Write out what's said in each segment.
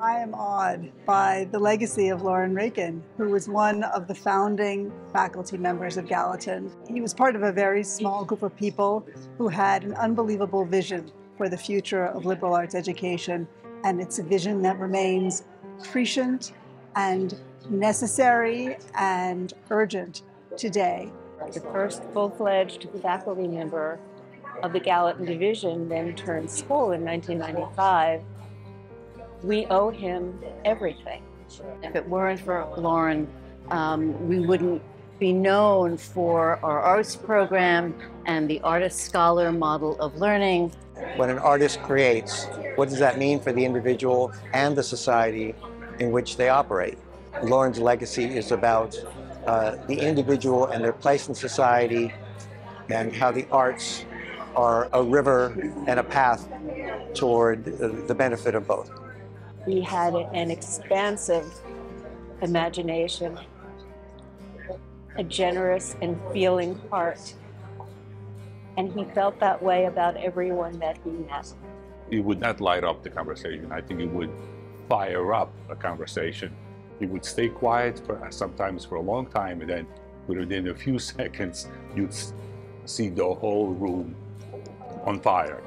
I am awed by the legacy of Laurin Raiken, who was one of the founding faculty members of Gallatin. He was part of a very small group of people who had an unbelievable vision for the future of liberal arts education, and it's a vision that remains prescient and necessary and urgent today. The first full-fledged faculty member of the Gallatin Division then turned school in 1995. We owe him everything. If it weren't for Laurin, um, we wouldn't be known for our arts program and the artist scholar model of learning. When an artist creates, what does that mean for the individual and the society in which they operate? Laurin's legacy is about uh, the individual and their place in society and how the arts are a river and a path toward the benefit of both. He had an expansive imagination, a generous and feeling heart, and he felt that way about everyone that he met. He would not light up the conversation. I think he would fire up a conversation. He would stay quiet for sometimes for a long time, and then within a few seconds, you'd see the whole room on fire.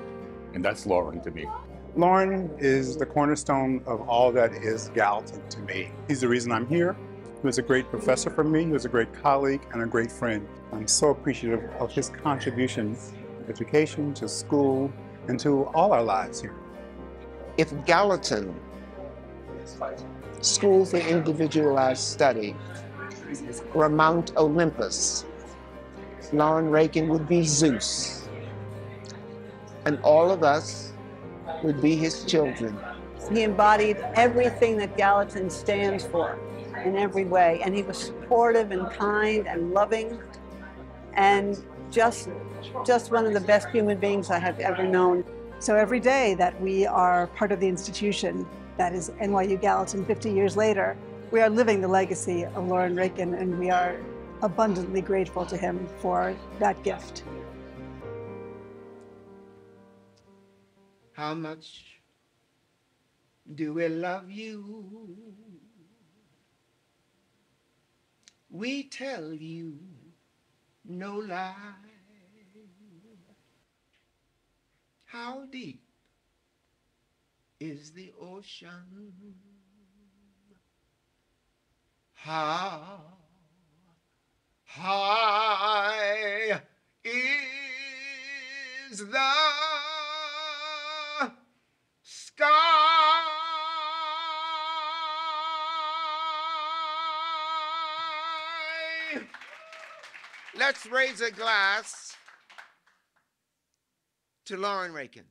And that's Laurin to me. Laurin is the cornerstone of all that is Gallatin to me. He's the reason I'm here. He was a great professor for me. He was a great colleague and a great friend. I'm so appreciative of his contribution to education, to school, and to all our lives here. If Gallatin School for Individualized Study were Mount Olympus, Laurin Raiken would be Zeus. And all of us would be his children. He embodied everything that Gallatin stands for in every way. And he was supportive and kind and loving and just, just one of the best human beings I have ever known. So every day that we are part of the institution that is NYU Gallatin 50 years later, we are living the legacy of Laurin Raiken and we are abundantly grateful to him for that gift. How much do we love you? We tell you no lie. How deep is the ocean? How high is the Let's raise a glass to Laurin Raiken.